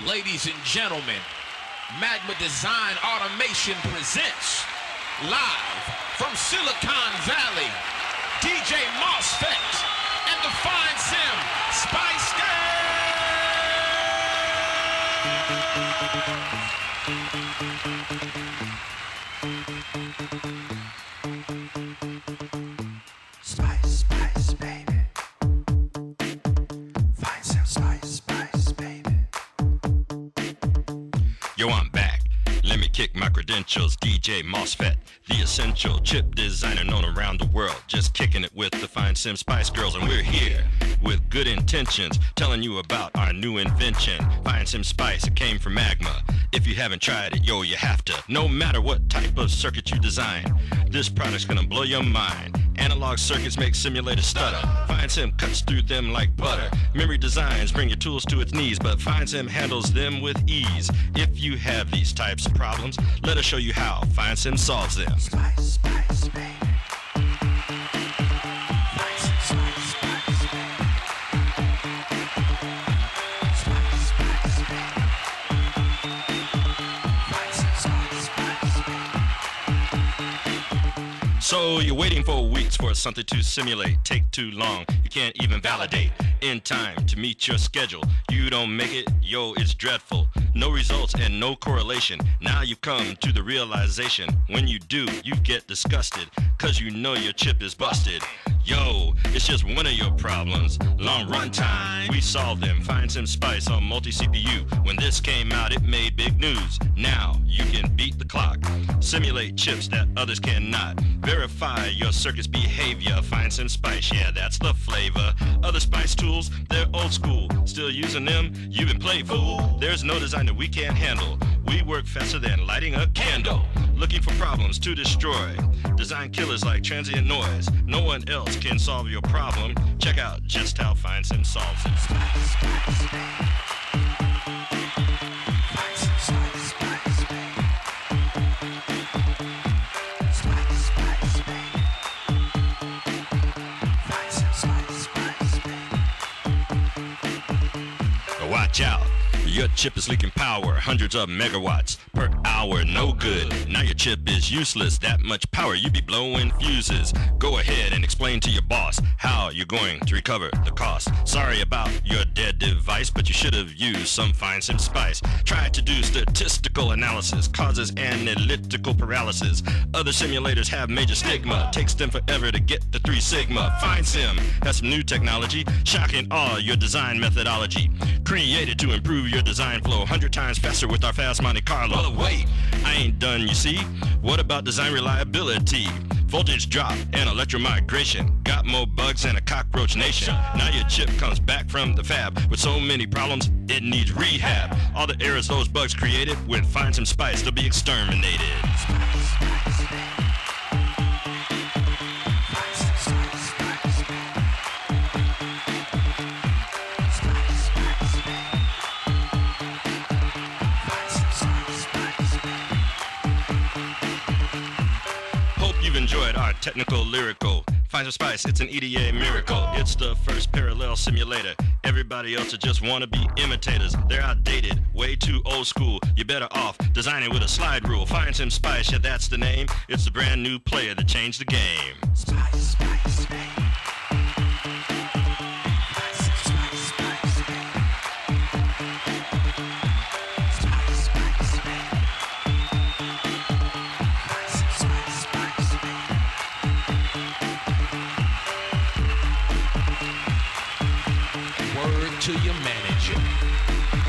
Ladies and gentlemen, Magma Design Automation presents live from Silicon Valley, DJ MOSFET and the FineSim Spice Spice, Yo, I'm back. Let me kick my credentials. DJ MOSFET, the essential chip designer known around the world. Just kicking it with the FineSim Spice Girls, and we're here with good intentions, telling you about our new invention. FineSim Spice, it came from Magma. If you haven't tried it, yo, you have to. No matter what type of circuit you design, this product's gonna blow your mind. Analog circuits make simulators stutter. FineSim cuts through them like butter. Memory designs bring your tools to its knees, but FineSim handles them with ease. If you have these types of problems, let us show you how FineSim solves them. Spice, spice, So you're waiting for weeks for something to simulate. Take too long, you can't even validate. In time to meet your schedule. You don't make it, yo, it's dreadful. No results and no correlation. Now you've come to the realization. When you do, you get disgusted. Cause you know your chip is busted. Yo, it's just one of your problems. Long run time, we solved them. FineSim spice on multi CPU. When this came out, it made big news. Simulate chips that others cannot. Verify your circuit's behavior. FineSim spice, yeah, that's the flavor. Other spice tools, they're old school. Still using them? You've been played, fool. There's no design that we can't handle. We work faster than lighting a candle. Looking for problems to destroy. Design killers like transient noise. No one else can solve your problem. Check out just how Sim solves it. Watch out. Your chip is leaking power, hundreds of megawatts per hour, no good. Now your chip is useless, that much power, you be blowing fuses. Go ahead and explain to your boss how you're going to recover the cost. Sorry about your dead device, but you should have used some FineSim spice. Try to do statistical analysis, causes analytical paralysis. Other simulators have major stigma, takes them forever to get the 3 sigma. FineSim has some new technology, shocking all your design methodology. Created to improve your design flow 100 times faster with our fast Monte Carlo. But wait, I ain't done, you see. What about design reliability? Voltage drop and electromigration. Got more bugs than a cockroach nation. Now your chip comes back from the fab with so many problems, it needs rehab. All the errors those bugs created, with FineSim spice, they'll be exterminated. Spice, spice, baby. You've enjoyed our technical lyrical. FineSim spice, it's an EDA miracle. It's the first parallel simulator. Everybody else are just wanna be imitators. They're outdated, way too old school. You're better off designing with a slide rule. FineSim spice, yeah, that's the name. It's the brand new player that changed the game. Spice, spice, baby. To your manager.